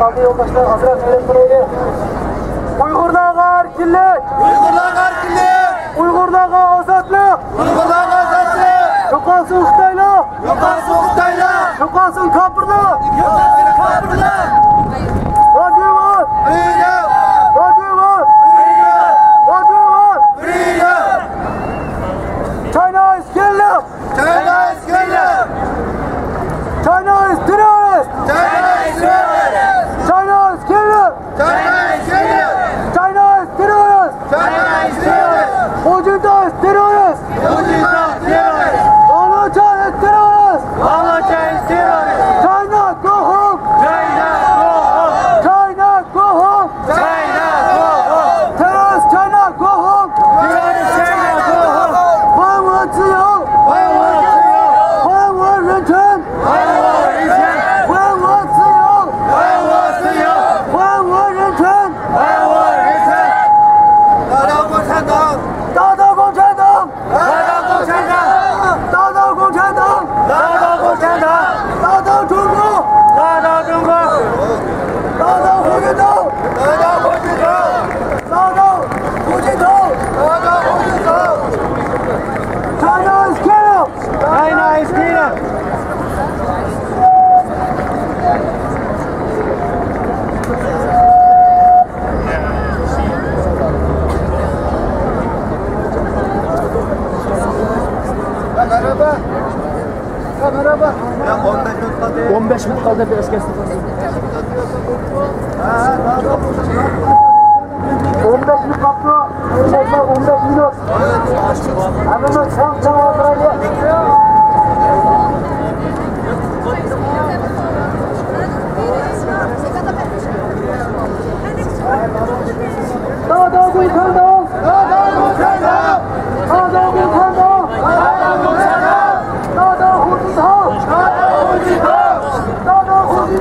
qaldi yo'ldoshlar hazrat qilayotganlarga uyg'urlarga erkinlik uyg'urlarga erkinlik uyg'urlarga ozodlik. Uyg'urlarga ozodlik. Yo'qolsin xitoylar yo'qolsin xitoylar yo'qolsin kofirlar yo'qolsin kofirlar Merhaba. Ha, merhaba. Ya 15 dakika değil. 15 dakikada biraz kestim. Ha, daha da 15 dakika. 15 minut. Hemen sen sen oraya. Daha daha bu yukarı daha. 大家伙一起大家伙一